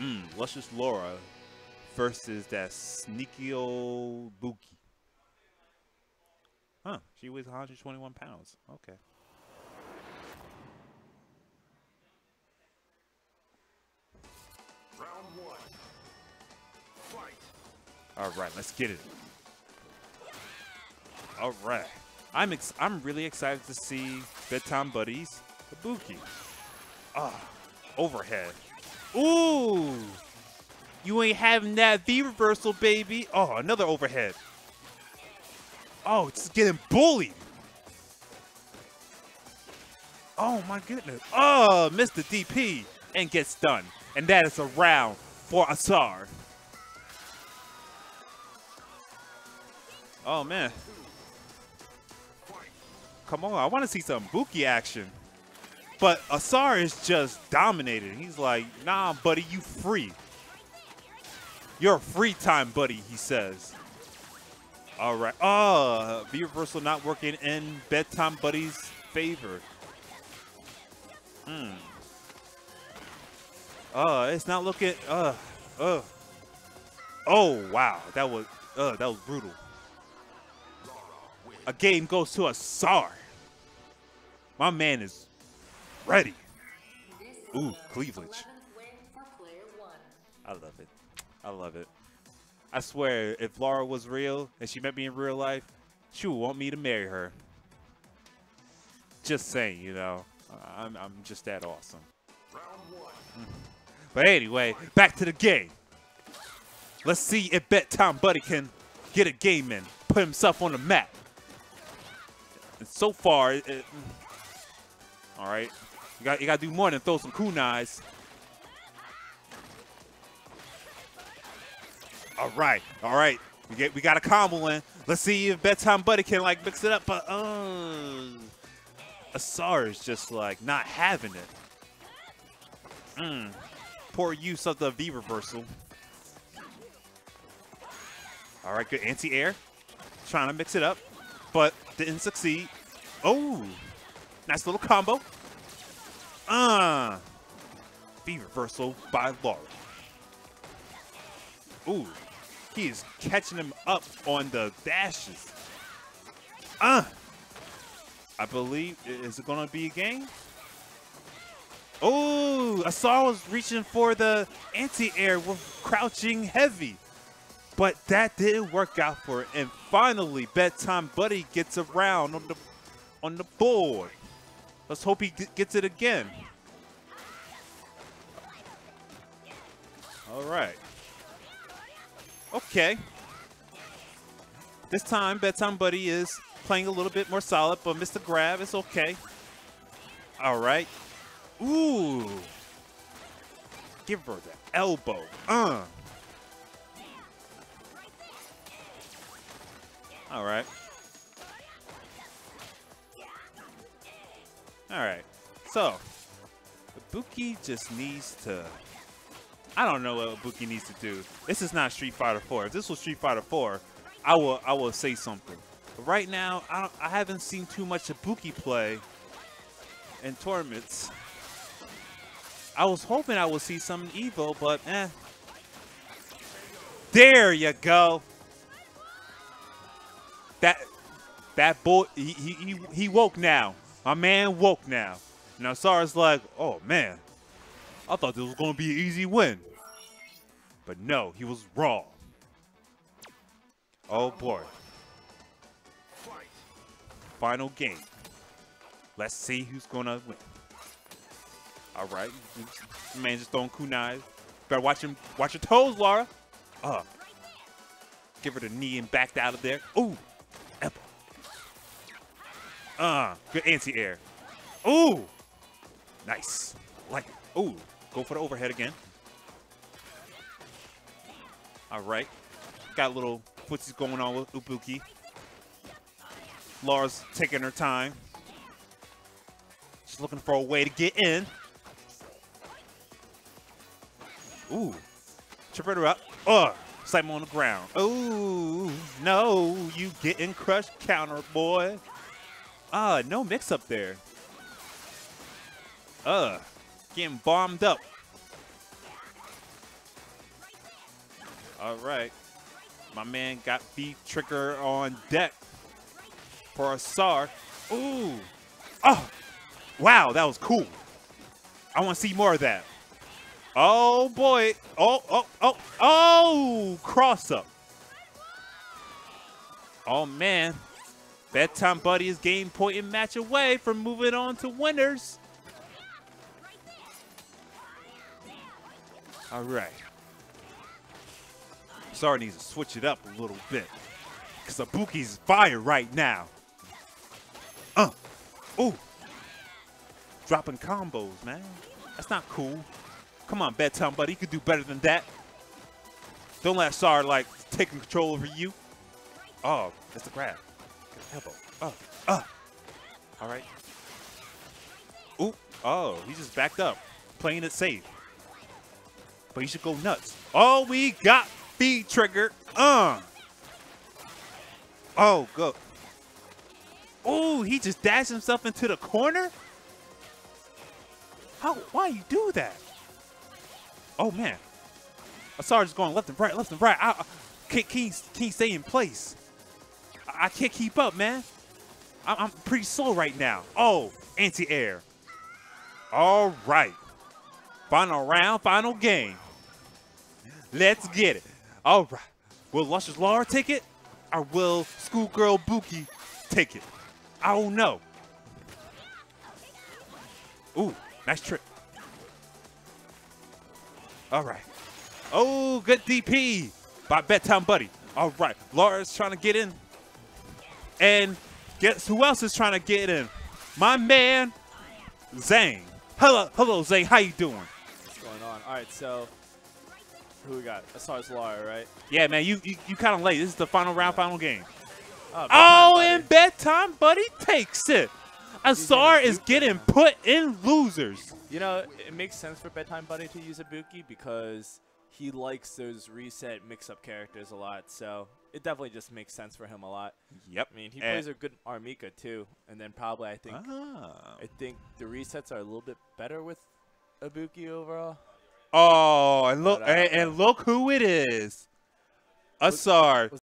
Mm, Luscious Laura versus that sneaky old Buki. Huh, she weighs 121 pounds. Okay. Round one. Fight. All right, let's get it. All right. I'm ex I'm really excited to see Bedtime Buddies, Kabuki. Ah, overhead. Ooh! You ain't having that V reversal, baby. Oh, another overhead. Oh, it's getting bullied. Oh my goodness. Oh, Mr. DP and gets done. And that is a round for Asar. Oh man. Come on, I want to see some Buki action. But Asar is just dominating. He's like, nah, buddy, you free. You're free time, buddy, he says. All right. Oh, V reversal not working in bedtime buddy's favor. Hmm. Uh, it's not looking. Uh, uh. Oh wow, that was. Uh, that was brutal. A game goes to Asar. My man is ready. Ooh, cleavage. I love it. I love it. I swear, if Laura was real and she met me in real life, she would want me to marry her. Just saying, you know. I'm, I'm just that awesome. But anyway, back to the game. Let's see if Bedtime Buddy can get a game in, put himself on the map. And so far, it, all right, you got you got to do more than throw some kunais. All right, all right, we get we got a combo in. Let's see if Bedtime Buddy can like mix it up. But uh, Asar is just like not having it. Mm. Poor use of the V reversal. All right, good anti-air. Trying to mix it up, but didn't succeed. Oh, nice little combo. Uh, V reversal by Laura. Ooh, he is catching him up on the dashes. Uh, I believe, is it going to be a game? Oh, Asar was reaching for the anti-air with crouching heavy. But that didn't work out for it. And finally, Bedtime Buddy gets around on the on the board. Let's hope he gets it again. All right. Okay. This time, Bedtime Buddy is playing a little bit more solid, but Mr. Grab is okay. All right. Ooh. Give her the elbow. Uh. Ibuki just needs to. I don't know what Ibuki needs to do. This is not Street Fighter 4. If this was Street Fighter 4, I will I will say something. But right now, I, I haven't seen too much Ibuki play in tournaments. I was hoping I would see some Evo, but eh. There you go. That that boy, he, he, he woke now. My man woke now. Now Sara's like, oh man, I thought this was going to be an easy win. But no, he was wrong. Oh boy. Final game. Let's see who's going to win. All right. Man just throwing kunai. Better watch him. Watch your toes, Laura. Uh. Give her the knee and backed out of there. Ooh. Elbow. Uh. Good anti-air. Ooh. Nice. Like Ooh. Go for the overhead again. All right. Got a little footsies going on with Ibuki. Laura's taking her time. She's looking for a way to get in. Ooh. Trip her up. Ugh. Slam on the ground. Ooh. No. You getting crushed counter, boy. Ah, no mix up there. Uh. Getting bombed up. All right. My man got V trigger on deck for a Asar. Ooh. Oh. Wow, that was cool. I want to see more of that. Oh, boy. Oh, oh, oh, oh. Cross up. Oh, man. Bedtime Buddy is game point and match away from moving on to winners. All right. Sorry needs to switch it up a little bit. Because Ibuki's fire right now. Uh. Ooh. Dropping combos, man. That's not cool. Come on, bedtime buddy. You could do better than that. Don't let Sar, like, taking control over you. Oh, that's the grab. Elbow. Oh, uh. All right. Ooh. Oh, he just backed up. Playing it safe. But he should go nuts. Oh, we got V trigger. Uh. Oh, go. Oh, he just dashed himself into the corner? How? Why you do that? Oh, man. Asar's going left and right, left and right. I, I can't, can't, can't stay in place. I, I can't keep up, man. I, I'm pretty slow right now. Oh, anti-air. All right. Final round, final game. Let's get it. All right. Will Luscious Laura take it? Or will Schoolgirl Buki take it? I don't know. Ooh, nice trick. All right. Oh, good DP by Bedtime Buddy. All right. Laura's trying to get in. And guess who else is trying to get in? My man, Zane. Hello, hello, Zane. How you doing? What's going on? All right, so who we got? Asar's Laura, right? Yeah, man, you you, you kind of late. This is the final round, final game. Oh, Oh, Bedtime and bedtime buddy takes it. Asar is getting put in losers. You know, it makes sense for Bedtime Buddy to use Ibuki because he likes those reset mix-up characters a lot. So it definitely just makes sense for him a lot. Yep. I mean, he And- plays a good Armika too, and then probably I think Ah. I think the resets are a little bit better with Ibuki overall. Oh, and look uh, and, and look who it is. Asar